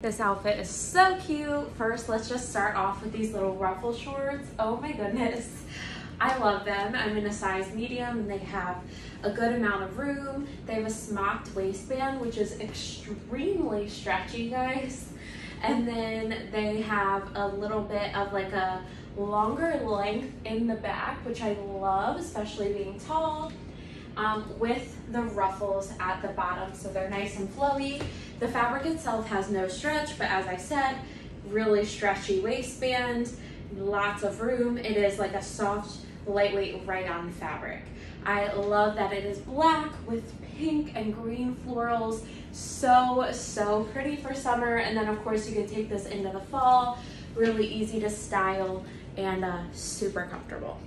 This outfit is so cute. First, let's just start off with these little ruffle shorts. Oh my goodness. I love them. I'm in a size medium and they have a good amount of room. They have a smocked waistband, which is extremely stretchy, guys. And then they have a little bit of like a longer length in the back, which I love, especially being tall, um, with the ruffles at the bottom. So they're nice and flowy. The fabric itself has no stretch, but as I said, really stretchy waistband, lots of room. It is like a soft lightweight rayon fabric. I love that it is black with pink and green florals. So, so pretty for summer. And then of course you can take this into the fall. Really easy to style and uh, super comfortable.